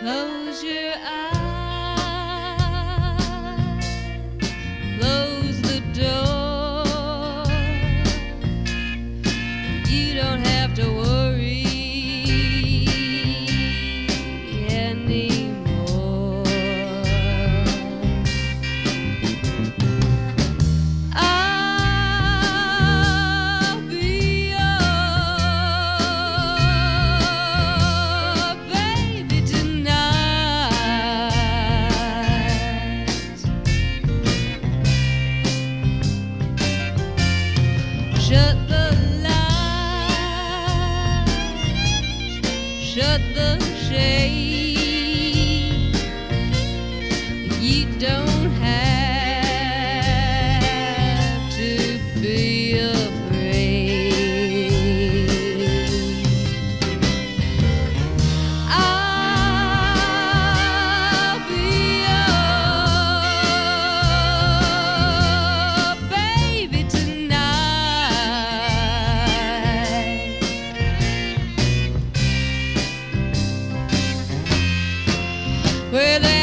Close your eyes. Well,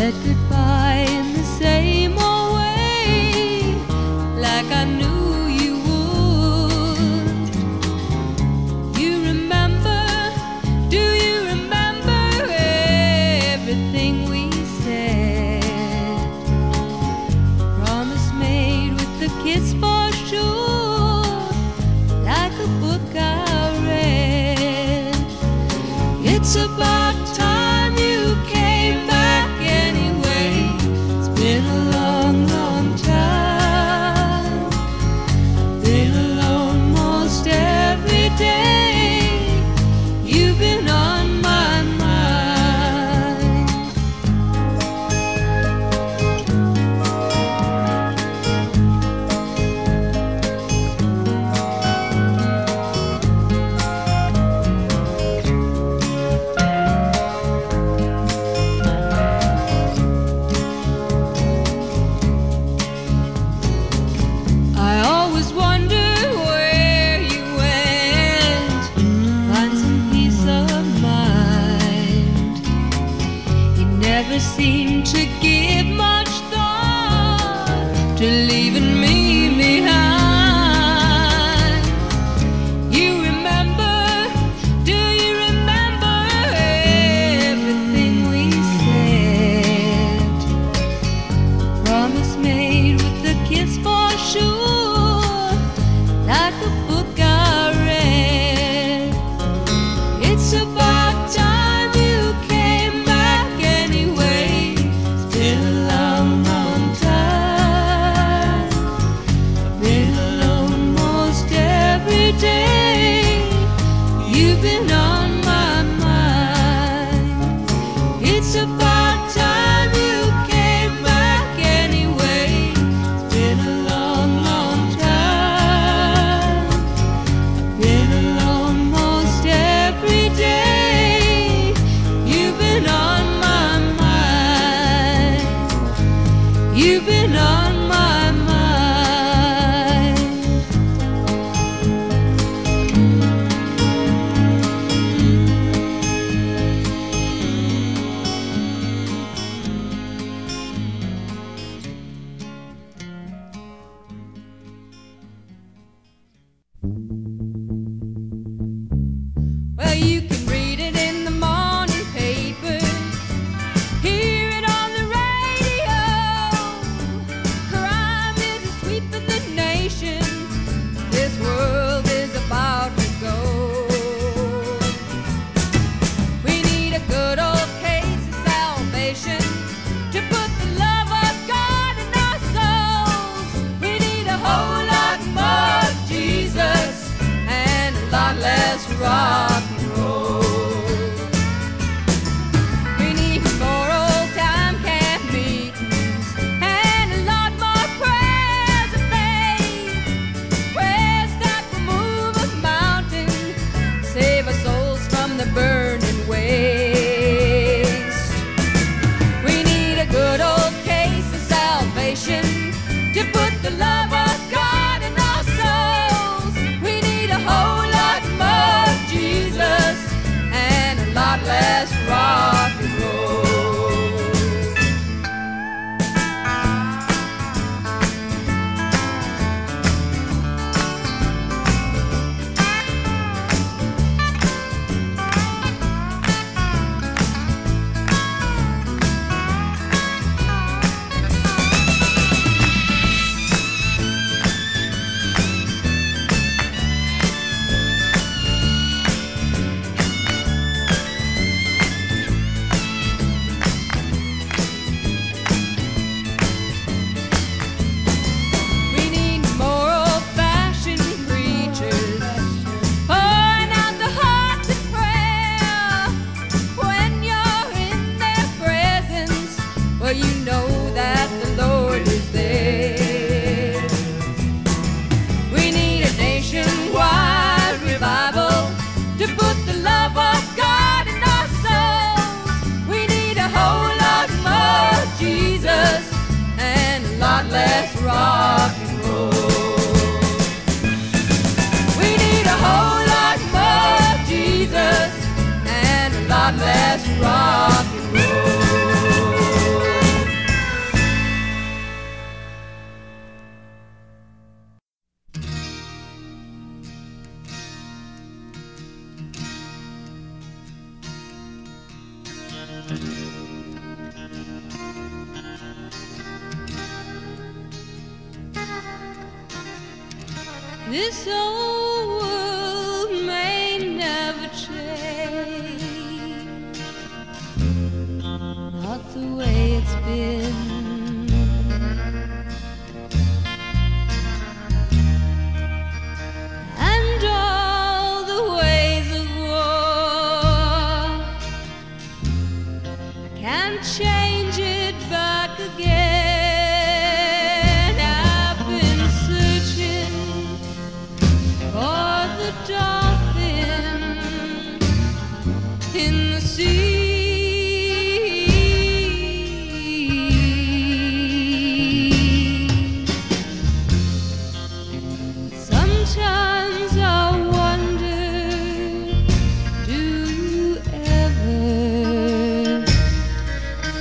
said goodbye in the same old way, like I knew you would. You remember, do you remember everything we said? Promise made with a kiss for sure, like a book I read. It's about seem to give much thought to leaving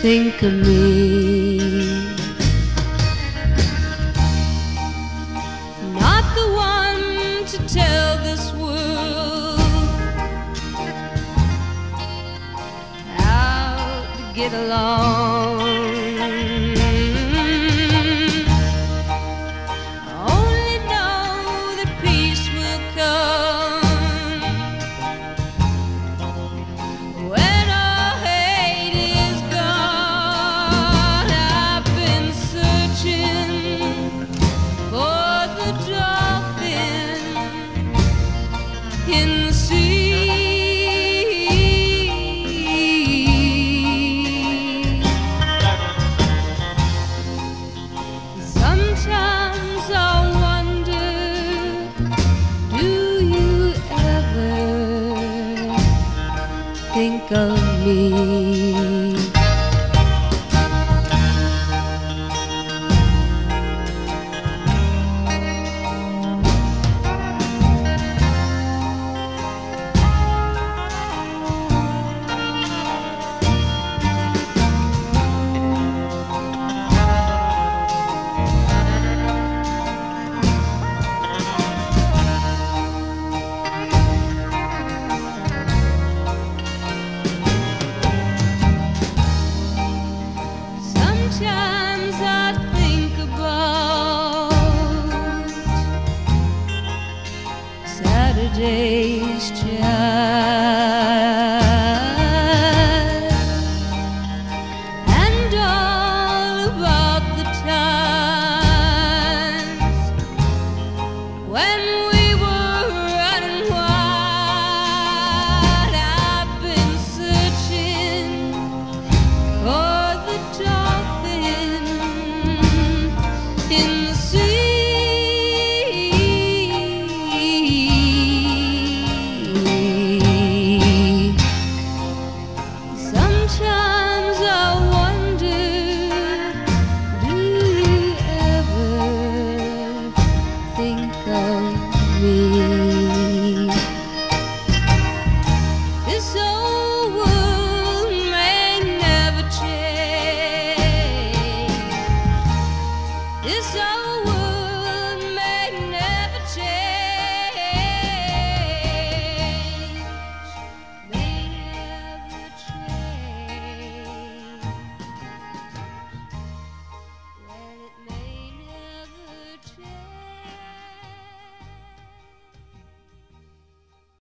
think of me. Not the one to tell this world how to get along.